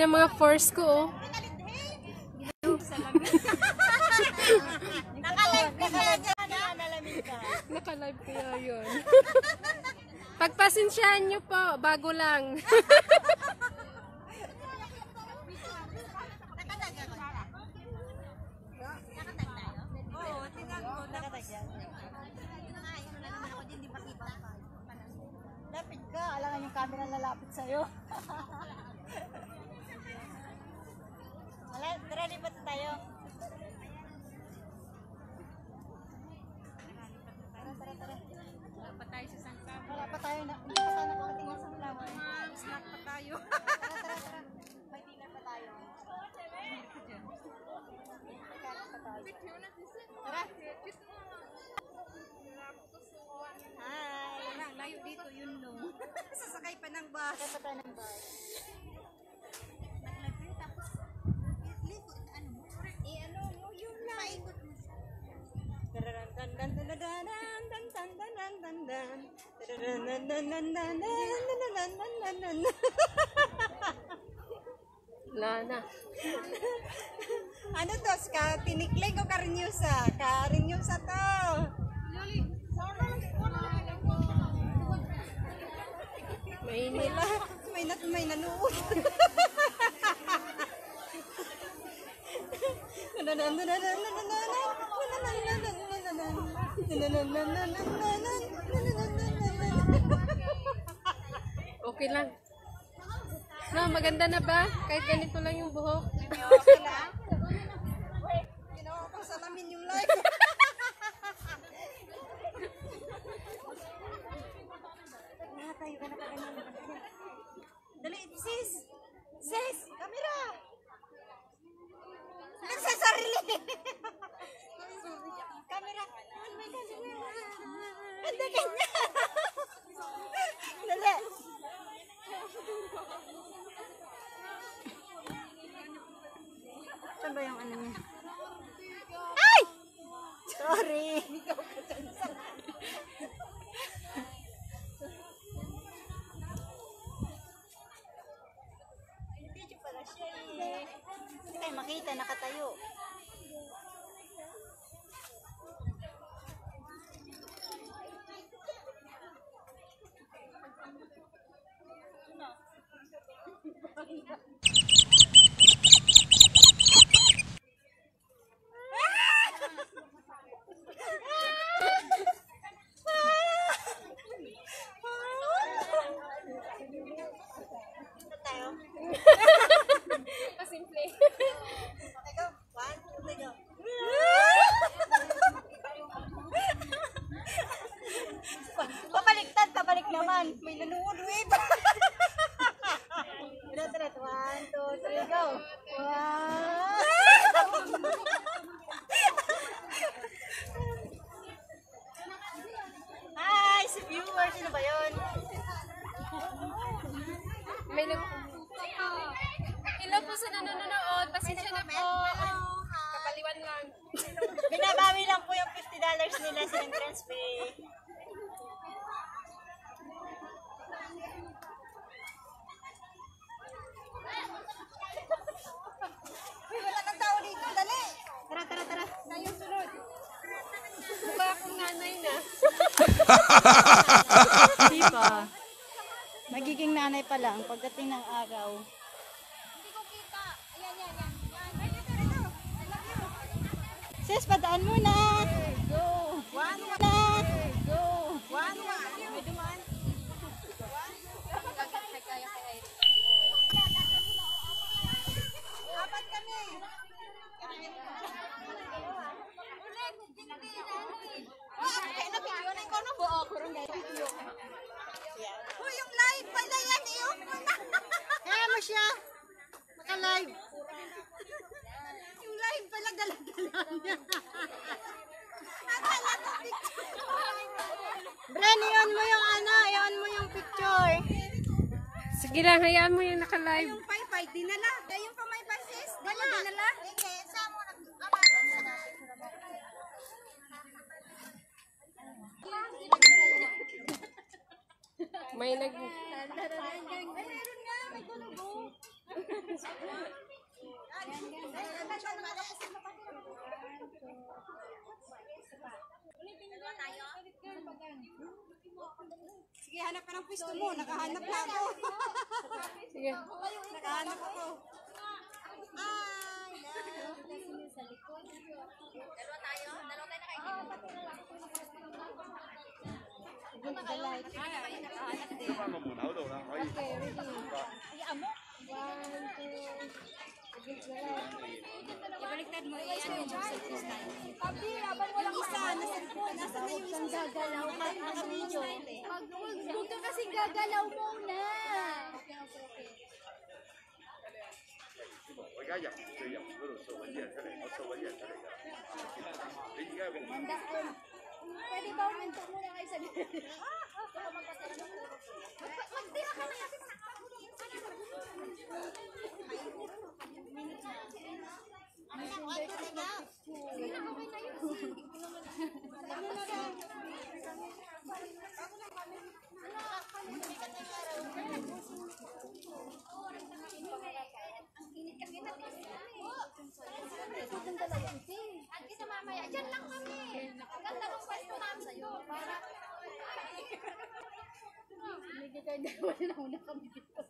Ng mga force ko, oh. Nakalive ka kaya dyan. Naka-live kaya yun. Pagpasensyahan nyo po, bago lang. Lapit ka, alangan yung camera lalapit sa'yo. Tara. Hi! Lang, layo dito, yun no. Sasakay pa ng bus. Sasakay pa ng bus. Naglagay tapos, ligo, ano mo? Eh, ano mo, yun lang. Paikot mo siya. Wala na. Ano to? Ka tinikling o karinyusa? Karinyusa to. Mainit. Wala. May, nat may nanood. Okay lang. No, maganda na ba? Kahit ganito lang yung buhok. Okay lang. Ginawa ko sa namin yung live. Ah, tayo ka na pa ganyan. Dali, sis! Sis! Camera! Nagsasarili! Camera! Ano may camera? Hindi ganyan! Dali! Saan ba yung ano niya? Ay! Sorry! Kayo makita, nakatayo. Ito tayo. Pasimple. Okay, go. One, two, three, go. Papaliktad, pabalik naman. May nanood, wait. Tara, tara. One, two, three, go. One. Hi, si viewer. Sino ba yun? May nag... Hello po sa nanonood. Pasensya na po. Kabaliwan lang. Binabawi lang po yung $50 nila sa entrance fee. Uy, wala nang tao dito. Dali! Tara, tara, tara. Tayo sunod. Mukha akong nanay na. Di ba? Magiging nanay pa lang pagdating ng araw. Hindi ko kita. Ayan, yan, yan. Sis, padaan muna. Go. One, one. Go. One, one. May dumaan. Apat kami. Uy, yung live pala yan eh. Kaya mo siya. Naka-live. yung live pala dala-dala niya. Akala ko picture. Bren, iyon mo yung ano, iyon mo yung picture. Sige lang, hayaan mo yung naka-live. Yung pay-pay, dinala. Yung pamay-pay sis, dala. Dinala. Hindi, sa mo na. May nag... Meron nga, may. Sige, hanap ka ng pwesto mo. Nakahanap na ako. Sige. Nakahanap ako. Ay, Good the light. Okay, ready. One, two, good the light. Ibaliktad mo iyan yung cellphone na yun. Pabi, abang walang cellphone. Nasa na yung isang gagalaw ka. Huwag kang kasing gagalaw muna. Okay. 家入最入嗰度扫揾啲人出嚟，我扫揾啲人出嚟㗎。你而家有个门 Pwede ba uminto muna kayo sa Magtira ka na kasi Ang kita mamaya, dyan lang kami. Ang ganda ng pwesto namin sa'yo. Para... Hindi kayo dalawa na kami dito.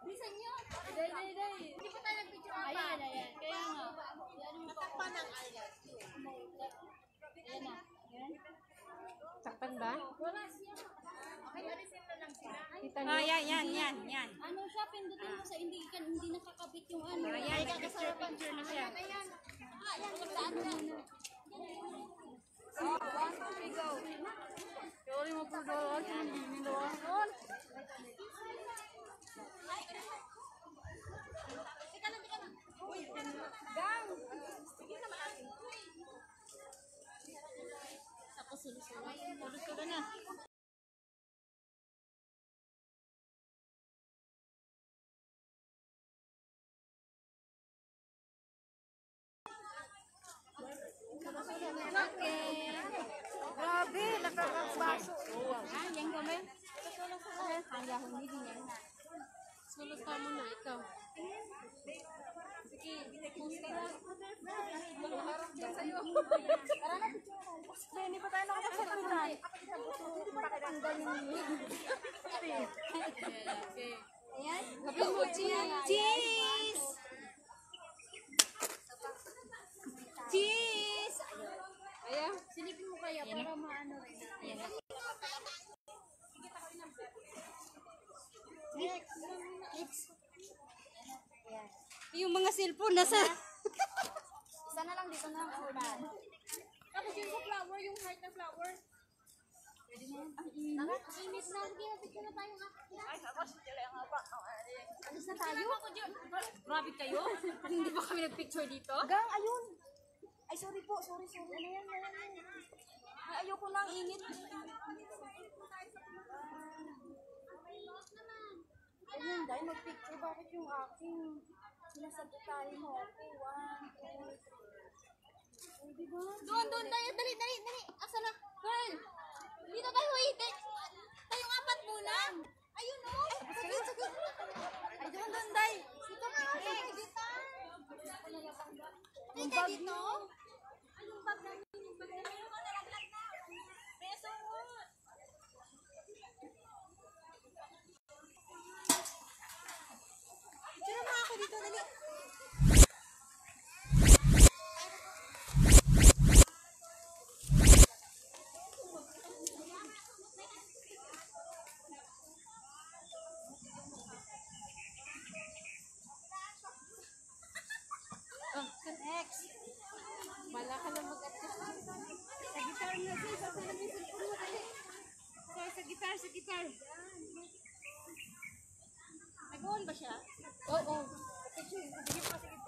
Bilisan nyo. Day, day. Hindi pa tayo nag-picture pa. Ayan, ayan. Kaya nga. Yan yung Takpan ng ayan. Ayan na. Ayan. Takpan ba? Okay, alisin na lang sila. Ah, yan, yan, yan, yan. Siya, pindutin mo sa hindi, kan, hindi nakakabit yung ano. Ayan, nag-picture picture na siya. Ayan. Ayan, nagdaan na. Sorry mo po doon. Hindi doon. Tapos sulusunod. Tulog ka na. Grabe, nakakabaso. Ah, yan kami. Kaya hindi din yan na. Sulot ka muna ikaw. Sige, post ka na. Hindi pa tayo nakapagsalunan. Hindi pa yung Ayan. Gabi mo, cheese! Cheese! Cheese! Ayan. Silipin mo kaya para maano rin. Ayan. Next. Next. Yung mga cellphone nasa... Isa na lang dito na lang. Tapos yung sa flower, yung heart na flower. Pwede na yan. Ang init. Ang init na. Sige, picture na tayo. Ay, tapos sila yung haba. Alis na tayo? Grabe kayo. Hindi ba kami nagpicture dito? Gang, ayun. Ay, sorry po. Sorry, sorry. Ano yan? Ano yan? Ay, ayoko nang init. Ayun, dahil mag-picture. Bakit yung aking sinasagutan mo ako? One, two, three. Di ba? Doon, doon tayo. Dali, dali, dali. Asa na? Girl! Dito tayo, wait. Tayong apat muna. Ayun, oh. Sige, sige. Ay, doon, doon, day. Dito na, oh. Sige, dito. Bag dito. Ay, yung bag namin. Yung bag namin. Yung bag nalaglag na. Beso mo. Sino mo ako dito? Dali. Next. Wala ka na mag-adjust. Sa gitar na siya. Sa namin sa. Sa, gitar, sa gitar. Nag-on ba siya? Oo. Sige po, sige po.